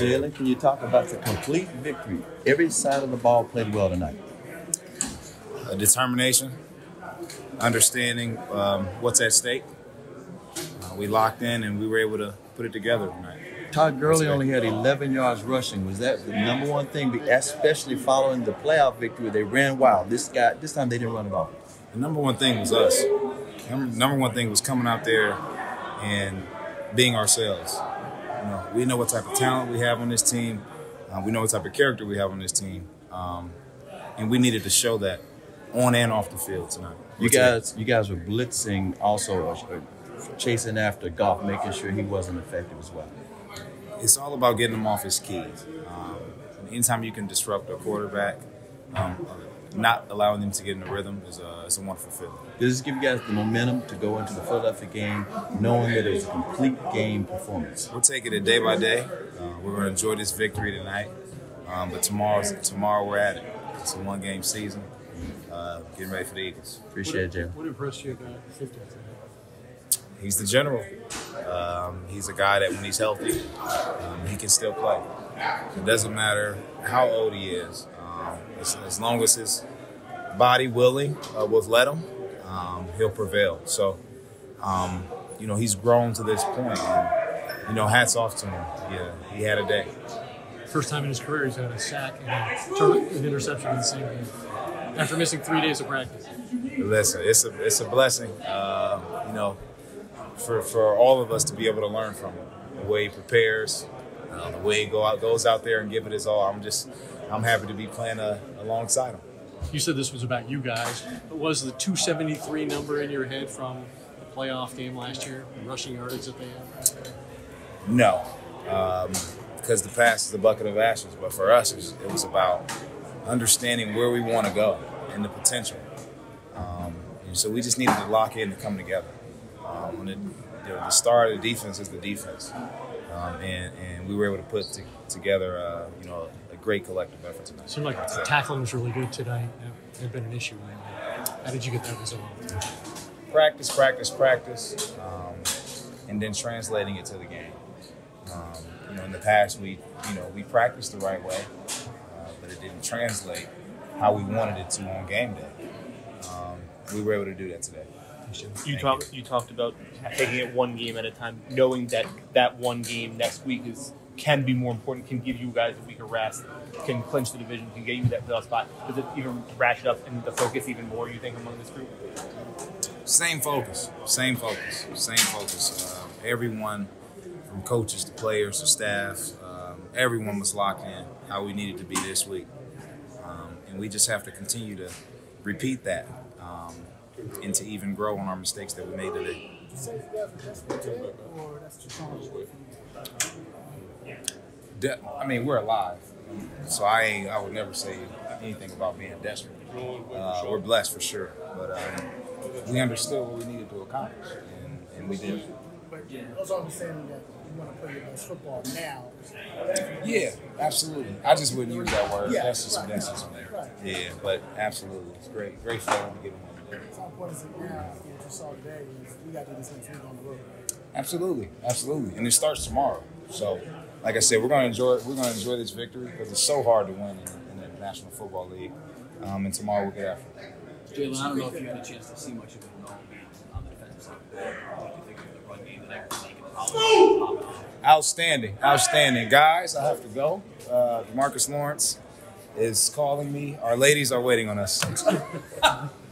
Jaylon, can you talk about the complete victory? Every side of the ball played well tonight. Uh, determination, understanding um, what's at stake. Uh, we locked in and we were able to put it together tonight. Todd Gurley only had 11 yards rushing. Was that the number one thing, especially following the playoff victory? They ran wild. This guy, this time they didn't run at all. The number one thing was us. Number one thing was coming out there and being ourselves. We know what type of talent we have on this team. Uh, we know what type of character we have on this team, um, and we needed to show that on and off the field tonight. You guys, you guys were blitzing, also uh, chasing after Goff, making sure he wasn't effective as well. It's all about getting him off his keys. Um, anytime you can disrupt a quarterback, um, not allowing them to get in the rhythm is a, is a wonderful feeling. Does this give you guys the momentum to go into the Philadelphia game, knowing that it was a complete game performance? We'll take it a day by day. Uh, we're going to enjoy this victory tonight, um, but tomorrow, tomorrow we're at it. It's a one-game season. Uh, getting ready for the Eagles. Appreciate it, Jim. What impressed you about 50 today? He's the general. Um, he's a guy that when he's healthy, um, he can still play. It doesn't matter how old he is. As, as, long as his body willing uh, will let him, um, he'll prevail. So, um, you know, he's grown to this point, and you know, hats off to him. Yeah, he had a day. First time in his career he's had a sack and an interception in the same game after missing three days of practice. Listen, it's a it's a blessing. Uh, you know, for for all of us to be able to learn from him, the way he prepares, uh, the way he go out goes out there and give it his all. I'm just I'm happy to be playing uh, alongside him. You said this was about you guys. Was the 273 number in your head from the playoff game last year, the rushing yardage that they had? No, um, because the past is a bucket of ashes. But for us, it was, it was about understanding where we want to go and the potential. Um, and so we just needed to lock in and come together. Um, it, you know, the star of the defense is the defense, um, and and we were able to put together, uh, you know, a great collective effort tonight. Seemed like tackling was really good today. It had been an issue. lately. How did you get that resolved? Practice, practice, practice, um, and then translating it to the game. Um, you know, in the past, we you know we practiced the right way, uh, but it didn't translate how we wanted it to on game day. Um, we were able to do that today. You talked. You talked about taking it one game at a time, knowing that that one game next week is can be more important, can give you guys a week of rest, can clinch the division, can get you that playoff spot. Does it even ratchet up and the focus even more? You think among this group? Same focus, same focus, same focus. Uh, everyone, from coaches to players to staff, um, everyone was locked in how we needed to be this week, um, and we just have to continue to repeat that. Um, and to even grow on our mistakes that we made today. De- I mean, we're alive, so I ain't, I would never say anything about being desperate. Uh, we're blessed for sure, but um, we understood what we needed to accomplish, and, and we did. But also understanding that you want to play your best football now. Yeah, absolutely. I just wouldn't use that word. Yeah, that's just right, that's just right. Yeah, but absolutely, it's great, great feeling to get one. How important is it now? What you saw today is we got to do this next week on the road. Absolutely, absolutely, and it starts tomorrow. So, like I said, we're going to enjoy we're going to enjoy this victory because it's so hard to win in, in the National Football League. Um, and tomorrow we'll get after it. Jaylon, I don't know if you had a chance to see much of it in the whole on the defensive side. What do you think of the run game? Making it Outstanding, outstanding, guys. I have to go. Uh, Marcus Lawrence is calling me. Our ladies are waiting on us.